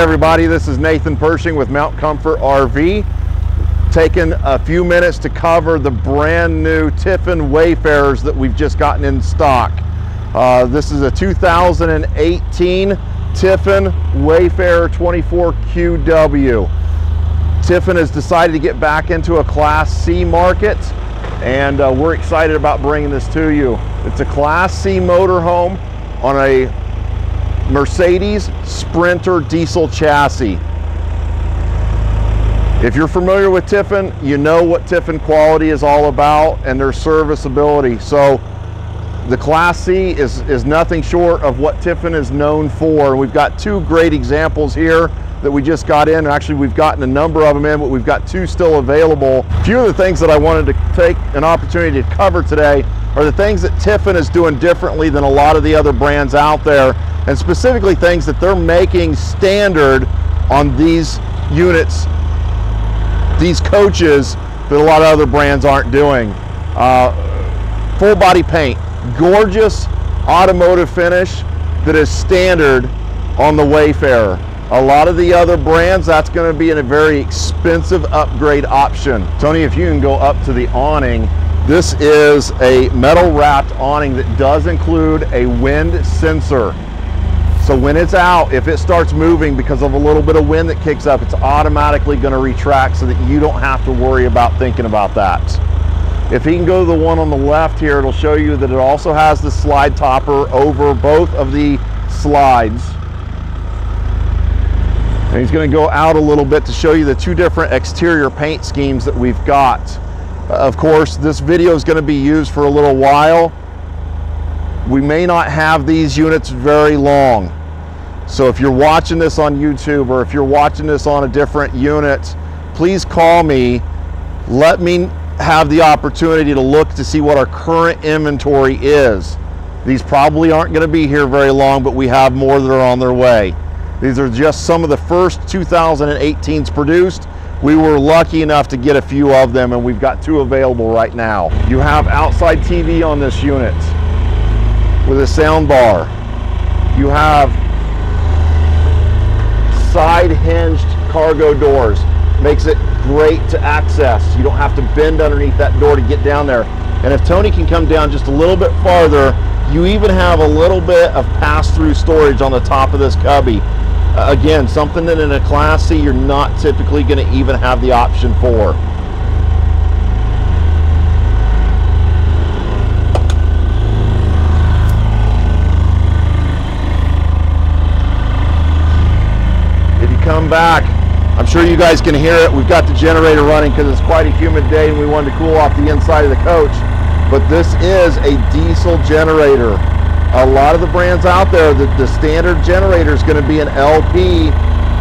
everybody, this is Nathan Pershing with Mount Comfort RV. Taking a few minutes to cover the brand new Tiffin Wayfarers that we've just gotten in stock. Uh, this is a 2018 Tiffin Wayfarer 24QW. Tiffin has decided to get back into a Class C market and uh, we're excited about bringing this to you. It's a Class C motorhome on a Mercedes Sprinter diesel chassis. If you're familiar with Tiffin, you know what Tiffin quality is all about and their serviceability. So the Class C is, is nothing short of what Tiffin is known for. We've got two great examples here that we just got in. Actually, we've gotten a number of them in, but we've got two still available. A few of the things that I wanted to take an opportunity to cover today are the things that Tiffin is doing differently than a lot of the other brands out there, and specifically things that they're making standard on these units, these coaches that a lot of other brands aren't doing. Uh, full body paint, gorgeous automotive finish that is standard on the Wayfarer. A lot of the other brands, that's going to be a very expensive upgrade option. Tony, if you can go up to the awning, this is a metal wrapped awning that does include a wind sensor. So when it's out, if it starts moving because of a little bit of wind that kicks up, it's automatically going to retract so that you don't have to worry about thinking about that. If he can go to the one on the left here, it'll show you that it also has the slide topper over both of the slides. And he's going to go out a little bit to show you the two different exterior paint schemes that we've got. Of course, this video is going to be used for a little while. We may not have these units very long. So if you're watching this on YouTube or if you're watching this on a different unit, please call me. Let me have the opportunity to look to see what our current inventory is. These probably aren't going to be here very long, but we have more that are on their way. These are just some of the first 2018s produced. We were lucky enough to get a few of them and we've got two available right now. You have outside TV on this unit with a sound bar. You have side hinged cargo doors. Makes it great to access. You don't have to bend underneath that door to get down there. And if Tony can come down just a little bit farther, you even have a little bit of pass-through storage on the top of this cubby. Uh, again, something that in a Class C you're not typically going to even have the option for. Come back, I'm sure you guys can hear it. We've got the generator running because it's quite a humid day and we wanted to cool off the inside of the coach. But this is a diesel generator a lot of the brands out there, the, the standard generator is going to be an LP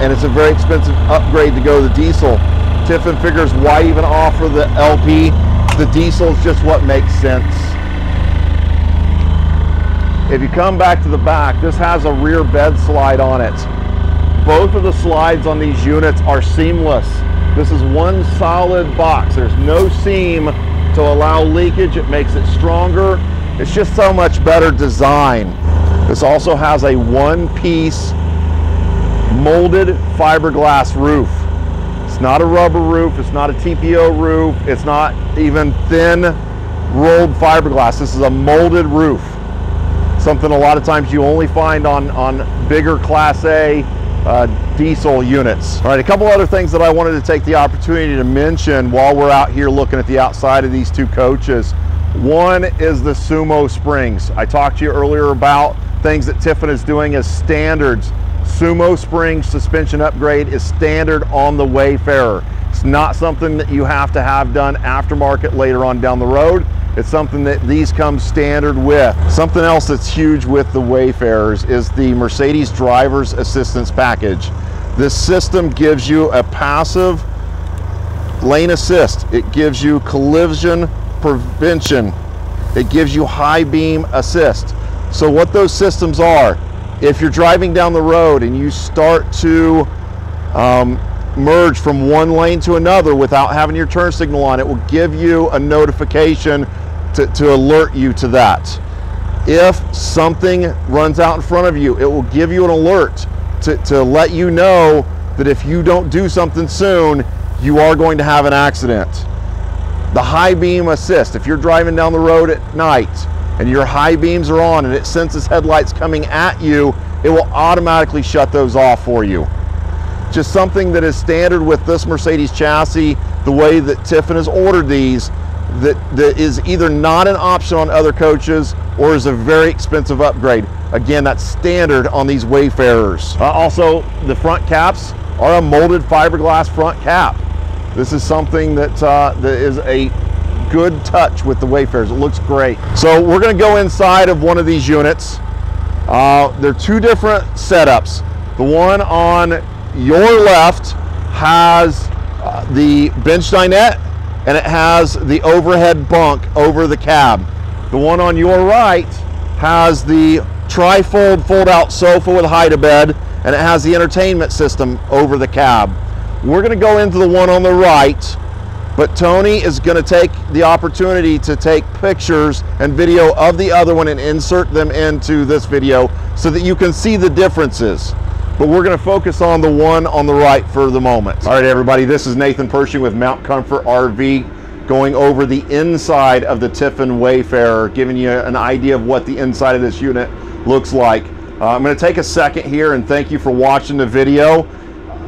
and it's a very expensive upgrade to go to the diesel. Tiffin figures why even offer the LP? The diesel is just what makes sense. If you come back to the back, this has a rear bed slide on it. Both of the slides on these units are seamless. This is one solid box. There's no seam to allow leakage. It makes it stronger it's just so much better design. This also has a one-piece molded fiberglass roof. It's not a rubber roof, it's not a TPO roof, it's not even thin rolled fiberglass. This is a molded roof. Something a lot of times you only find on, on bigger Class A uh, diesel units. All right, a couple other things that I wanted to take the opportunity to mention while we're out here looking at the outside of these two coaches. One is the Sumo Springs. I talked to you earlier about things that Tiffin is doing as standards. Sumo Springs suspension upgrade is standard on the Wayfarer. It's not something that you have to have done aftermarket later on down the road. It's something that these come standard with. Something else that's huge with the Wayfarers is the Mercedes Driver's Assistance Package. This system gives you a passive lane assist. It gives you collision prevention. It gives you high beam assist. So what those systems are, if you're driving down the road and you start to um, merge from one lane to another without having your turn signal on, it will give you a notification to, to alert you to that. If something runs out in front of you, it will give you an alert to, to let you know that if you don't do something soon, you are going to have an accident. The high beam assist, if you're driving down the road at night and your high beams are on and it senses headlights coming at you, it will automatically shut those off for you. Just something that is standard with this Mercedes chassis, the way that Tiffin has ordered these, that, that is either not an option on other coaches or is a very expensive upgrade. Again, that's standard on these Wayfarers. Uh, also, the front caps are a molded fiberglass front cap. This is something that, uh, that is a good touch with the Wayfarers. It looks great. So we're gonna go inside of one of these units. Uh, they're two different setups. The one on your left has uh, the bench dinette and it has the overhead bunk over the cab. The one on your right has the tri-fold fold-out sofa with hide-a-bed and it has the entertainment system over the cab. We're gonna go into the one on the right, but Tony is gonna take the opportunity to take pictures and video of the other one and insert them into this video so that you can see the differences. But we're gonna focus on the one on the right for the moment. All right, everybody, this is Nathan Pershing with Mount Comfort RV going over the inside of the Tiffin Wayfarer, giving you an idea of what the inside of this unit looks like. Uh, I'm gonna take a second here and thank you for watching the video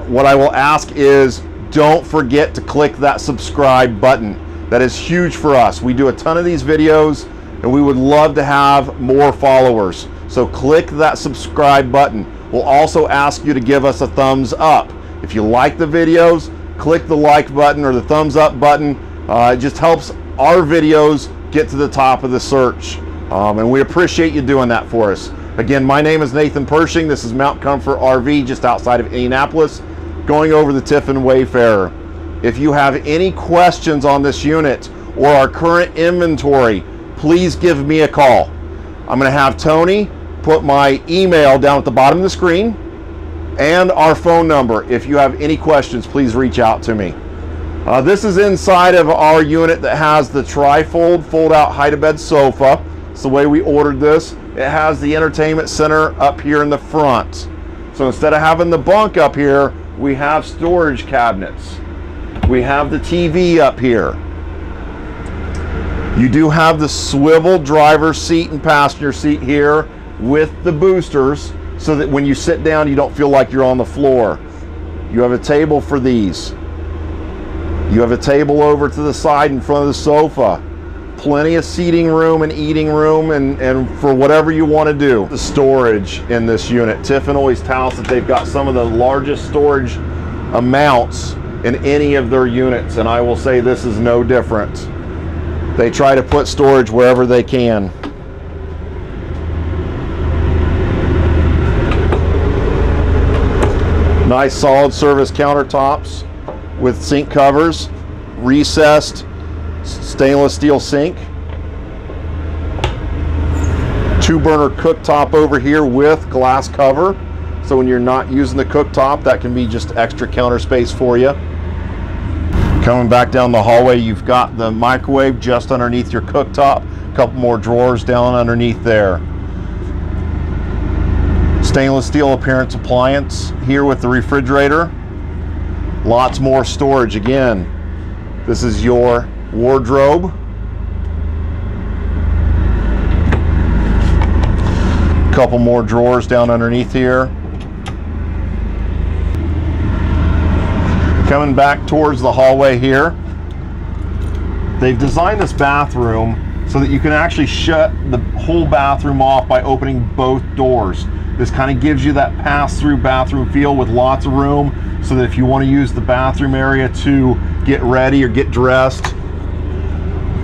what I will ask is don't forget to click that subscribe button. That is huge for us. We do a ton of these videos and we would love to have more followers. So click that subscribe button. We'll also ask you to give us a thumbs up. If you like the videos, click the like button or the thumbs up button. Uh, it just helps our videos get to the top of the search. Um, and we appreciate you doing that for us. Again, my name is Nathan Pershing. This is Mount Comfort RV just outside of Indianapolis going over the Tiffin Wayfarer. If you have any questions on this unit or our current inventory, please give me a call. I'm going to have Tony put my email down at the bottom of the screen and our phone number. If you have any questions, please reach out to me. Uh, this is inside of our unit that has the tri-fold fold-out hide-a-bed sofa. It's the way we ordered this. It has the entertainment center up here in the front. So instead of having the bunk up here, we have storage cabinets. We have the TV up here. You do have the swivel driver seat and passenger seat here with the boosters so that when you sit down you don't feel like you're on the floor. You have a table for these. You have a table over to the side in front of the sofa. Plenty of seating room and eating room and, and for whatever you want to do. The storage in this unit. Tiffin always tells that they've got some of the largest storage amounts in any of their units and I will say this is no different. They try to put storage wherever they can. Nice solid surface countertops with sink covers, recessed stainless steel sink. Two burner cooktop over here with glass cover. So when you're not using the cooktop, that can be just extra counter space for you. Coming back down the hallway, you've got the microwave just underneath your cooktop. A couple more drawers down underneath there. Stainless steel appearance appliance here with the refrigerator. Lots more storage again. This is your wardrobe. Couple more drawers down underneath here. Coming back towards the hallway here. They've designed this bathroom so that you can actually shut the whole bathroom off by opening both doors. This kind of gives you that pass-through bathroom feel with lots of room so that if you want to use the bathroom area to get ready or get dressed,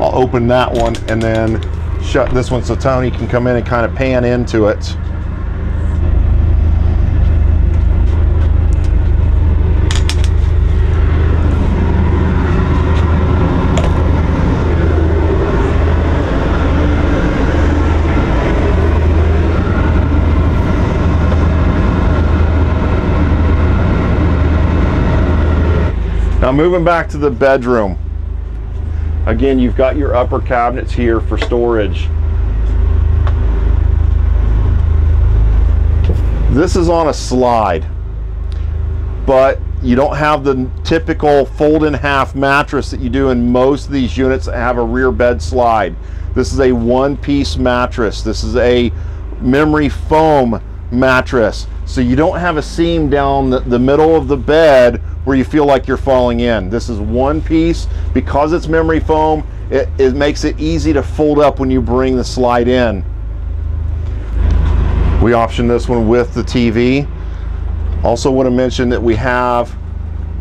I'll open that one and then shut this one so Tony can come in and kind of pan into it. Now moving back to the bedroom. Again, you've got your upper cabinets here for storage. This is on a slide, but you don't have the typical fold in half mattress that you do in most of these units that have a rear bed slide. This is a one piece mattress. This is a memory foam mattress. So you don't have a seam down the, the middle of the bed where you feel like you're falling in. This is one piece. Because it's memory foam, it, it makes it easy to fold up when you bring the slide in. We optioned this one with the TV. Also want to mention that we have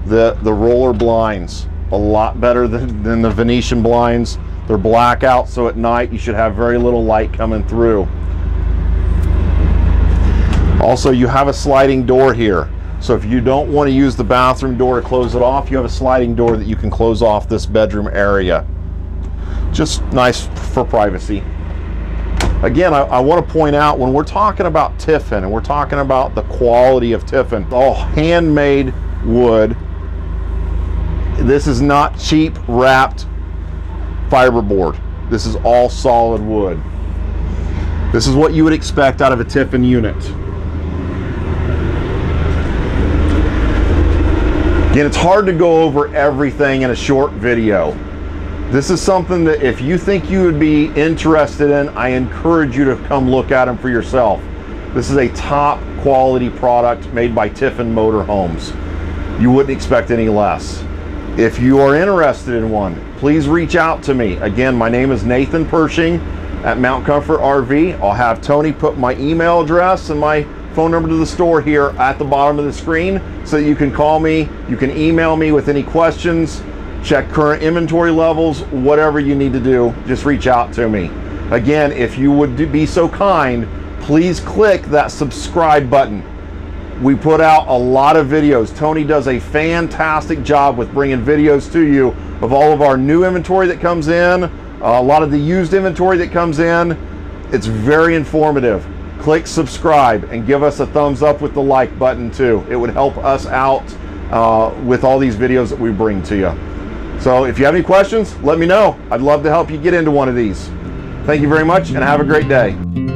the, the roller blinds, a lot better than, than the Venetian blinds. They're blackout, so at night you should have very little light coming through. Also, you have a sliding door here. So if you don't want to use the bathroom door to close it off, you have a sliding door that you can close off this bedroom area. Just nice for privacy. Again, I, I want to point out when we're talking about Tiffin and we're talking about the quality of Tiffin, all handmade wood. This is not cheap wrapped fiberboard. This is all solid wood. This is what you would expect out of a Tiffin unit. Again, it's hard to go over everything in a short video. This is something that if you think you would be interested in, I encourage you to come look at them for yourself. This is a top quality product made by Tiffin Motorhomes. You wouldn't expect any less. If you are interested in one, please reach out to me. Again, my name is Nathan Pershing at Mount Comfort RV. I'll have Tony put my email address and my phone number to the store here at the bottom of the screen so that you can call me, you can email me with any questions, check current inventory levels, whatever you need to do, just reach out to me. Again, if you would be so kind, please click that subscribe button. We put out a lot of videos. Tony does a fantastic job with bringing videos to you of all of our new inventory that comes in, a lot of the used inventory that comes in. It's very informative click subscribe and give us a thumbs up with the like button too. It would help us out uh, with all these videos that we bring to you. So if you have any questions, let me know. I'd love to help you get into one of these. Thank you very much and have a great day.